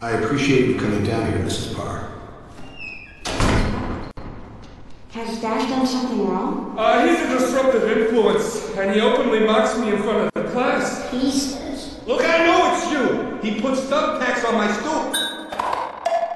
I appreciate you coming down here, Mrs. Parr. Has Dad done something wrong? Uh, he's a disruptive influence, and he openly mocks me in front of the class. He says. Look, I know it's you! He puts thumbtacks on my stool.